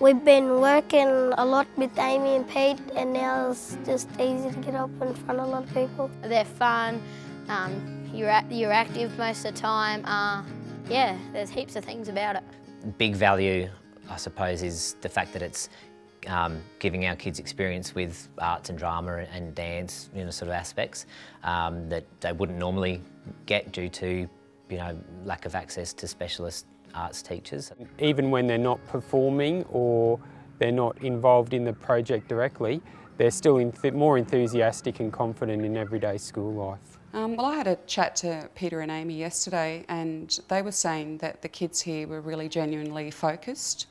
We've been working a lot with Amy and Pete and now it's just easy to get up in front of a lot of people. They're fun, um, you're, you're active most of the time. Uh, yeah, there's heaps of things about it. Big value, I suppose, is the fact that it's um, giving our kids experience with arts and drama and dance, you know, sort of aspects um, that they wouldn't normally get due to, you know, lack of access to specialist arts teachers. Even when they're not performing or they're not involved in the project directly, they're still more enthusiastic and confident in everyday school life. Um, well, I had a chat to Peter and Amy yesterday, and they were saying that the kids here were really genuinely focused,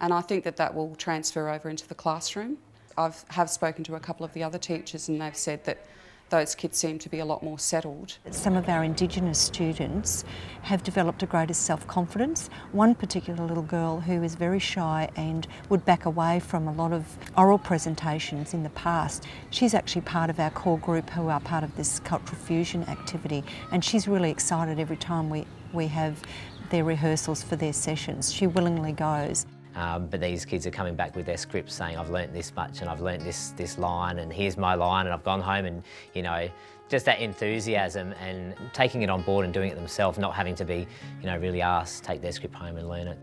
and I think that that will transfer over into the classroom. I have have spoken to a couple of the other teachers, and they've said that those kids seem to be a lot more settled. Some of our Indigenous students have developed a greater self-confidence. One particular little girl who is very shy and would back away from a lot of oral presentations in the past, she's actually part of our core group who are part of this cultural fusion activity and she's really excited every time we, we have their rehearsals for their sessions. She willingly goes. Um, but these kids are coming back with their scripts saying, I've learnt this much and I've learnt this, this line and here's my line and I've gone home and, you know, just that enthusiasm and taking it on board and doing it themselves, not having to be, you know, really asked, take their script home and learn it.